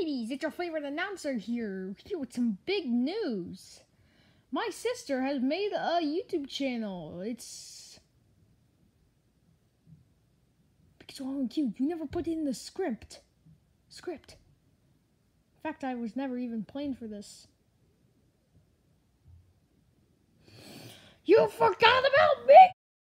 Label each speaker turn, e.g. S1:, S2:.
S1: ladies, it's your favorite announcer here, here with some big news. My sister has made a YouTube channel. It's Pikachu on cute. You never put in the script. Script. In fact, I was never even planned for this. You forgot about me!